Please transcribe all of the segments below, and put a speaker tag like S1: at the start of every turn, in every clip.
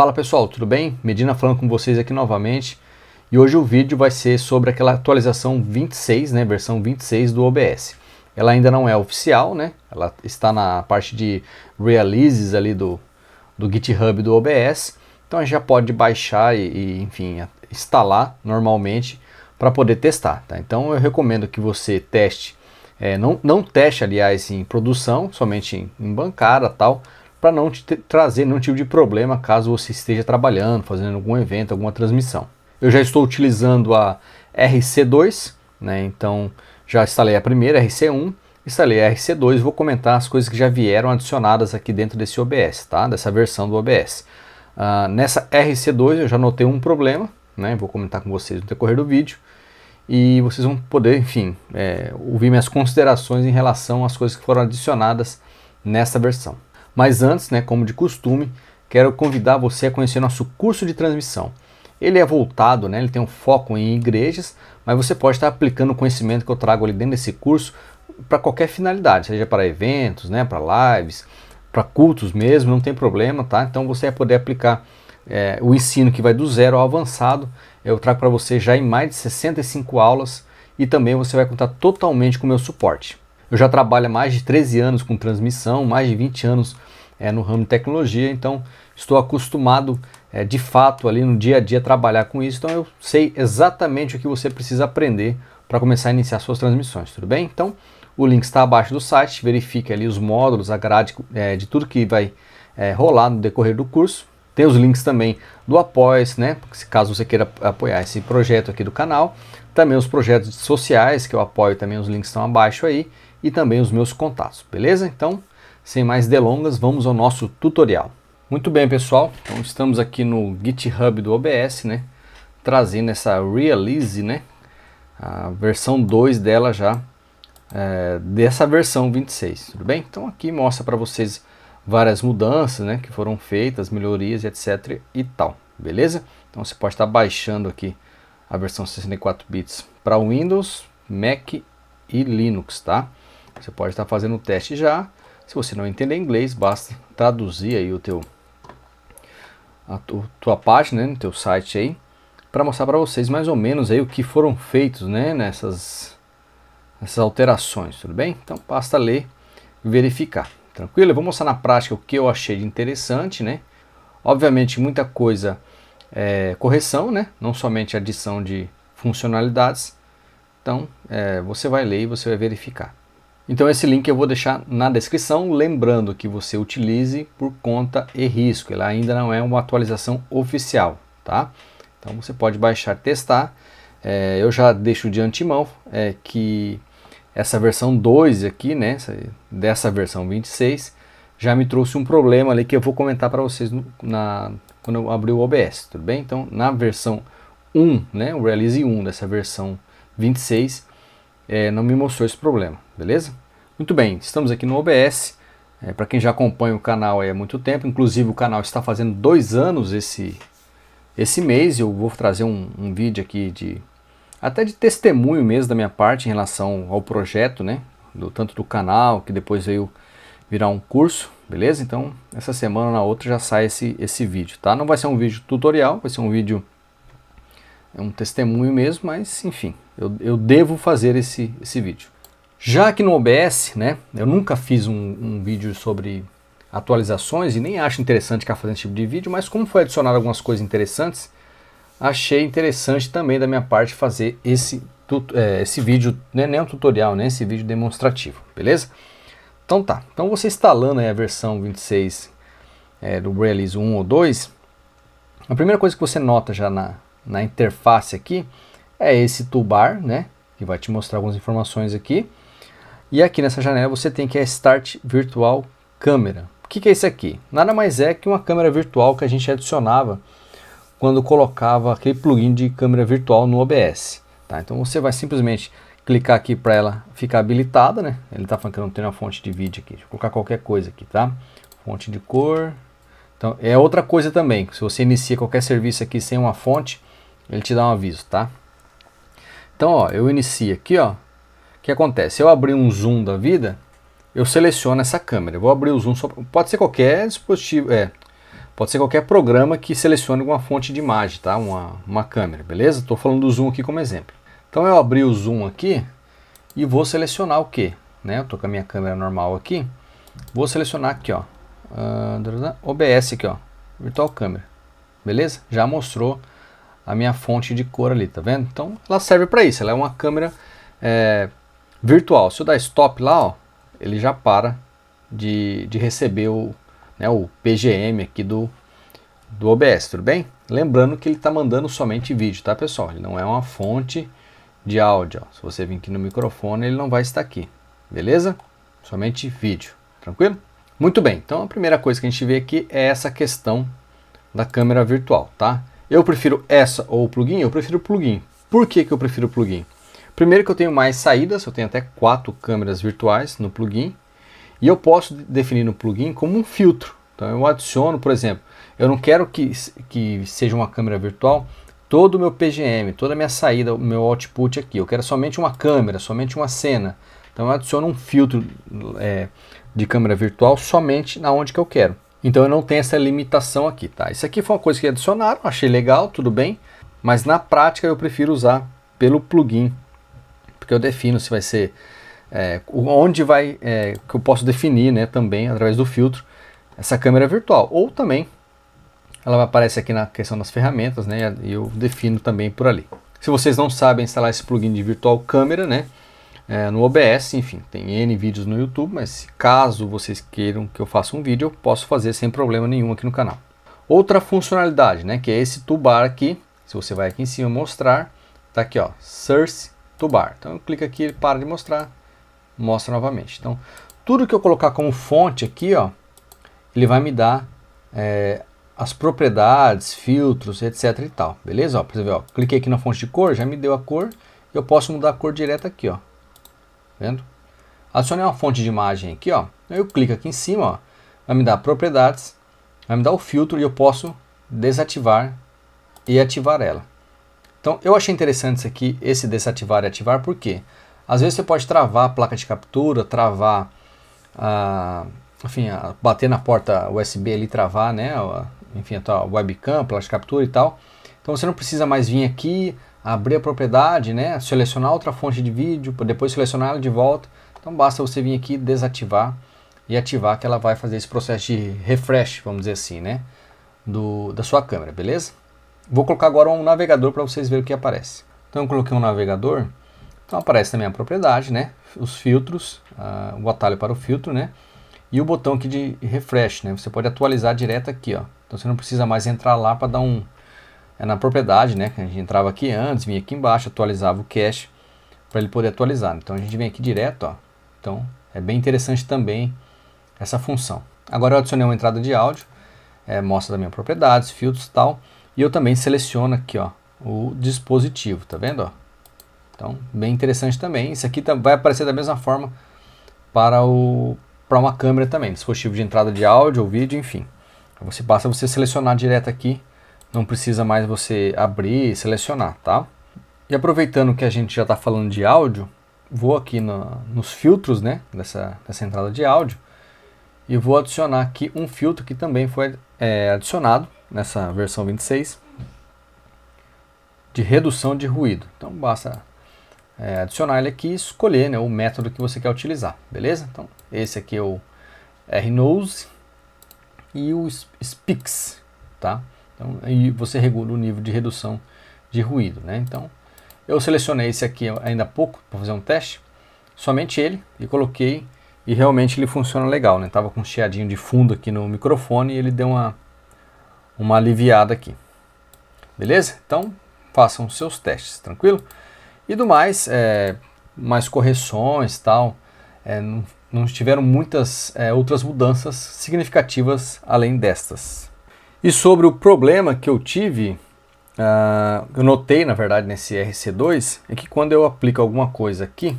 S1: Fala pessoal, tudo bem? Medina falando com vocês aqui novamente e hoje o vídeo vai ser sobre aquela atualização 26, né, versão 26 do OBS. Ela ainda não é oficial, né? Ela está na parte de releases ali do, do GitHub do OBS, então a gente já pode baixar e, e enfim, instalar normalmente para poder testar, tá? Então eu recomendo que você teste, é, não, não teste aliás em produção, somente em, em bancada tal, para não te trazer nenhum tipo de problema caso você esteja trabalhando, fazendo algum evento, alguma transmissão. Eu já estou utilizando a RC2, né, então já instalei a primeira, RC1, instalei a RC2 e vou comentar as coisas que já vieram adicionadas aqui dentro desse OBS, tá? dessa versão do OBS. Uh, ah, nessa RC2 eu já notei um problema, né, vou comentar com vocês no decorrer do vídeo, e vocês vão poder, enfim, é, ouvir minhas considerações em relação às coisas que foram adicionadas nessa versão. Mas antes, né, como de costume, quero convidar você a conhecer nosso curso de transmissão. Ele é voltado, né, ele tem um foco em igrejas, mas você pode estar aplicando o conhecimento que eu trago ali dentro desse curso para qualquer finalidade, seja para eventos, né, para lives, para cultos mesmo, não tem problema, tá? Então você vai poder aplicar é, o ensino que vai do zero ao avançado. Eu trago para você já em mais de 65 aulas e também você vai contar totalmente com o meu suporte. Eu já trabalho há mais de 13 anos com transmissão, mais de 20 anos é, no ramo de tecnologia, então estou acostumado é, de fato ali no dia a dia trabalhar com isso, então eu sei exatamente o que você precisa aprender para começar a iniciar suas transmissões, tudo bem? Então o link está abaixo do site, verifique ali os módulos, a grade é, de tudo que vai é, rolar no decorrer do curso. Tem os links também do apoia né? Caso você queira apoiar esse projeto aqui do canal. Também os projetos sociais que eu apoio, também os links estão abaixo aí e também os meus contatos, beleza? Então, sem mais delongas, vamos ao nosso tutorial. Muito bem, pessoal, então estamos aqui no GitHub do OBS, né? Trazendo essa release, né? A versão 2 dela já, é, dessa versão 26, tudo bem? Então aqui mostra para vocês várias mudanças, né? Que foram feitas, melhorias, etc e tal, beleza? Então você pode estar baixando aqui a versão 64 bits para Windows, Mac e Linux, tá? Você pode estar fazendo o teste já. Se você não entender inglês, basta traduzir aí o teu a tu, tua página, né, teu site aí, para mostrar para vocês mais ou menos aí o que foram feitos, né, nessas essas alterações, tudo bem? Então basta ler e verificar. Tranquilo? Eu vou mostrar na prática o que eu achei de interessante, né? Obviamente muita coisa é correção, né? Não somente adição de funcionalidades. Então é, você vai ler e você vai verificar. Então esse link eu vou deixar na descrição, lembrando que você utilize por conta e risco, ela ainda não é uma atualização oficial, tá? Então você pode baixar testar, é, eu já deixo de antemão é, que essa versão 2 aqui, né, dessa versão 26, já me trouxe um problema ali que eu vou comentar para vocês no, na, quando eu abrir o OBS, tudo bem? Então na versão 1, né, o release 1 dessa versão 26, é, não me mostrou esse problema, beleza? Muito bem, estamos aqui no OBS. É, Para quem já acompanha o canal há muito tempo, inclusive o canal está fazendo dois anos esse, esse mês. Eu vou trazer um, um vídeo aqui de até de testemunho mesmo da minha parte em relação ao projeto, né? Do, tanto do canal, que depois veio virar um curso, beleza? Então, essa semana ou na outra já sai esse, esse vídeo, tá? Não vai ser um vídeo tutorial, vai ser um vídeo é um testemunho mesmo, mas enfim, eu, eu devo fazer esse, esse vídeo. Já aqui no OBS, né, eu nunca fiz um, um vídeo sobre atualizações e nem acho interessante ficar fazendo esse tipo de vídeo, mas como foi adicionado algumas coisas interessantes, achei interessante também da minha parte fazer esse, é, esse vídeo, né, nem um tutorial, né, esse vídeo demonstrativo, beleza? Então tá, então você instalando a versão 26 é, do Release 1 ou 2, a primeira coisa que você nota já na, na interface aqui é esse toolbar, né? Que vai te mostrar algumas informações aqui. E aqui nessa janela você tem que é Start Virtual Câmera. O que, que é isso aqui? Nada mais é que uma câmera virtual que a gente adicionava quando colocava aquele plugin de câmera virtual no OBS. Tá? Então você vai simplesmente clicar aqui para ela ficar habilitada, né? Ele está falando que não tem uma fonte de vídeo aqui. Deixa eu colocar qualquer coisa aqui, tá? Fonte de cor. Então é outra coisa também. Se você inicia qualquer serviço aqui sem uma fonte, ele te dá um aviso, tá? Então, ó, eu inicio aqui, ó. O que acontece? Eu abrir um zoom da vida, eu seleciono essa câmera. Eu vou abrir o zoom, só, pode ser qualquer dispositivo, é, Pode ser qualquer programa que selecione uma fonte de imagem, tá? Uma, uma câmera, beleza? Estou falando do zoom aqui como exemplo. Então eu abri o zoom aqui e vou selecionar o que? Né? Eu tô com a minha câmera normal aqui. Vou selecionar aqui, ó. Uh, OBS aqui, ó. Virtual Câmera. Beleza? Já mostrou a minha fonte de cor ali, tá vendo? Então ela serve para isso. Ela é uma câmera é, virtual. Se eu dar stop lá, ó, ele já para de, de receber o, né, o PGM aqui do, do OBS, tudo bem? Lembrando que ele está mandando somente vídeo, tá pessoal? Ele não é uma fonte de áudio. Ó. Se você vir aqui no microfone, ele não vai estar aqui, beleza? Somente vídeo, tranquilo? Muito bem, então a primeira coisa que a gente vê aqui é essa questão da câmera virtual, tá? Eu prefiro essa ou o plugin? Eu prefiro o plugin. Por que, que eu prefiro o plugin? Primeiro que eu tenho mais saídas, eu tenho até quatro câmeras virtuais no plugin. E eu posso definir no plugin como um filtro. Então eu adiciono, por exemplo, eu não quero que, que seja uma câmera virtual todo o meu PGM, toda a minha saída, o meu output aqui. Eu quero somente uma câmera, somente uma cena. Então eu adiciono um filtro é, de câmera virtual somente na onde que eu quero. Então eu não tenho essa limitação aqui, tá? Isso aqui foi uma coisa que adicionaram, achei legal, tudo bem. Mas na prática eu prefiro usar pelo plugin, porque eu defino se vai ser é, onde vai é, que eu posso definir, né, também através do filtro essa câmera virtual. Ou também ela aparece aqui na questão das ferramentas, né, e eu defino também por ali. Se vocês não sabem instalar esse plugin de virtual câmera, né, é, no OBS, enfim, tem N vídeos no YouTube, mas caso vocês queiram que eu faça um vídeo, eu posso fazer sem problema nenhum aqui no canal. Outra funcionalidade, né, que é esse toolbar aqui, se você vai aqui em cima mostrar, tá aqui ó, Source Toolbar. Então eu clico aqui, ele para de mostrar, mostra novamente. Então, tudo que eu colocar como fonte aqui, ó, ele vai me dar é, as propriedades, filtros, etc e tal, beleza? Ó, você ver, ó, cliquei aqui na fonte de cor, já me deu a cor, eu posso mudar a cor direta aqui, ó, vendo? Adicionei uma fonte de imagem aqui, ó. Eu clico aqui em cima, ó. Vai me dar propriedades, vai me dar o filtro e eu posso desativar e ativar ela. Então, eu achei interessante isso aqui, esse desativar e ativar, porque às vezes você pode travar a placa de captura, travar, a, enfim, a, bater na porta USB ali, travar, né, a, enfim, a tua webcam, placa de captura e tal. Então, você não precisa mais vir aqui, abrir a propriedade, né, selecionar outra fonte de vídeo, depois selecionar ela de volta. Então basta você vir aqui desativar e ativar que ela vai fazer esse processo de refresh, vamos dizer assim, né, do, da sua câmera, beleza? Vou colocar agora um navegador para vocês verem o que aparece. Então eu coloquei um navegador, então aparece também a propriedade, né, os filtros, uh, o atalho para o filtro, né, e o botão aqui de refresh, né, você pode atualizar direto aqui, ó. Então você não precisa mais entrar lá para dar um é na propriedade, né? Que a gente entrava aqui antes, vinha aqui embaixo, atualizava o cache para ele poder atualizar. Então a gente vem aqui direto, ó. Então é bem interessante também essa função. Agora eu adicionei uma entrada de áudio, é, mostra também propriedades, filtros e tal. E eu também seleciono aqui, ó, o dispositivo, tá vendo, ó? Então, bem interessante também. Isso aqui vai aparecer da mesma forma para o para uma câmera também, dispositivo de entrada de áudio ou vídeo, enfim. Você basta você selecionar direto aqui não precisa mais você abrir e selecionar, tá? E aproveitando que a gente já está falando de áudio, vou aqui no, nos filtros, né, dessa, dessa entrada de áudio, e vou adicionar aqui um filtro que também foi é, adicionado nessa versão 26, de redução de ruído. Então basta é, adicionar ele aqui e escolher né, o método que você quer utilizar, beleza? Então esse aqui é o RNose e o Speaks, tá? Então, aí você regula o nível de redução de ruído. Né? Então, eu selecionei esse aqui ainda há pouco para fazer um teste, somente ele, e coloquei e realmente ele funciona legal. Né? Tava com um chiadinho de fundo aqui no microfone e ele deu uma, uma aliviada aqui. Beleza? Então, façam seus testes, tranquilo? E do mais, é, mais correções tal, é, não, não tiveram muitas é, outras mudanças significativas além destas. E sobre o problema que eu tive, uh, eu notei na verdade nesse RC2, é que quando eu aplico alguma coisa aqui,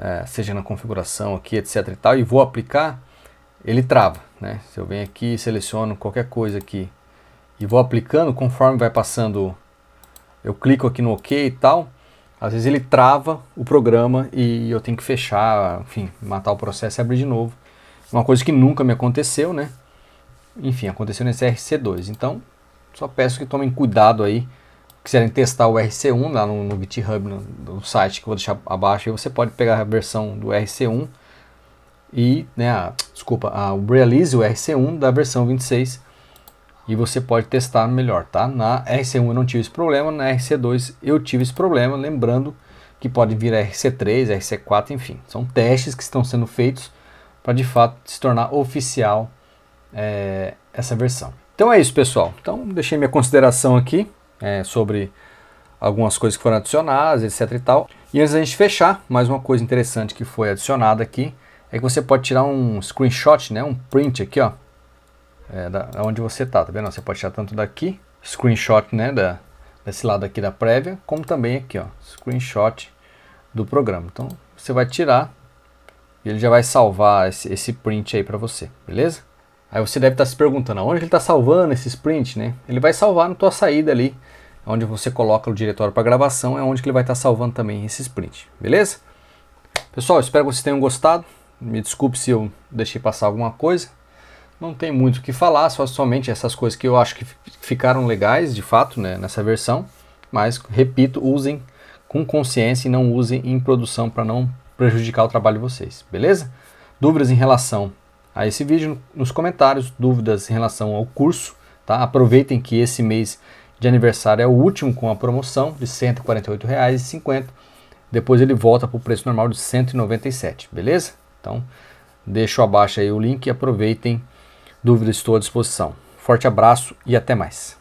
S1: uh, seja na configuração aqui, etc e tal, e vou aplicar, ele trava. Né? Se eu venho aqui e seleciono qualquer coisa aqui e vou aplicando, conforme vai passando, eu clico aqui no OK e tal, às vezes ele trava o programa e eu tenho que fechar, enfim, matar o processo e abrir de novo. Uma coisa que nunca me aconteceu, né? enfim, aconteceu nesse RC2. Então, só peço que tomem cuidado aí, quiserem testar o RC1 lá no, no GitHub, no, no, site que eu vou deixar abaixo, aí você pode pegar a versão do RC1 e, né, a, desculpa, a, o release, o RC1 da versão 26 e você pode testar melhor, tá? Na RC1 eu não tive esse problema, na RC2 eu tive esse problema, lembrando que pode vir a RC3, RC4, enfim, são testes que estão sendo feitos para de fato se tornar oficial é, essa versão. Então é isso, pessoal. Então deixei minha consideração aqui é, sobre algumas coisas que foram adicionadas, etc e tal. E antes da gente fechar, mais uma coisa interessante que foi adicionada aqui é que você pode tirar um screenshot, né, um print aqui, ó, é, da, onde você tá, tá vendo? Você pode tirar tanto daqui, screenshot, né, da, desse lado aqui da prévia, como também aqui, ó, screenshot do programa. Então, você vai tirar e ele já vai salvar esse, esse print aí para você, beleza? Aí você deve estar se perguntando, onde ele está salvando esse print, né? Ele vai salvar na tua saída ali, onde você coloca o diretório para gravação, é onde que ele vai estar salvando também esse sprint, beleza? Pessoal, espero que vocês tenham gostado. Me desculpe se eu deixei passar alguma coisa. Não tem muito o que falar, só somente essas coisas que eu acho que ficaram legais, de fato, né, nessa versão. Mas, repito, usem com consciência e não usem em produção para não prejudicar o trabalho de vocês, beleza? Dúvidas em relação a esse vídeo nos comentários, dúvidas em relação ao curso, tá? Aproveitem que esse mês de aniversário é o último com a promoção de R$ 148,50. Depois ele volta para o preço normal de R$ 197, beleza? Então, deixo abaixo aí o link e aproveitem Dúvidas estou à disposição. Forte abraço e até mais.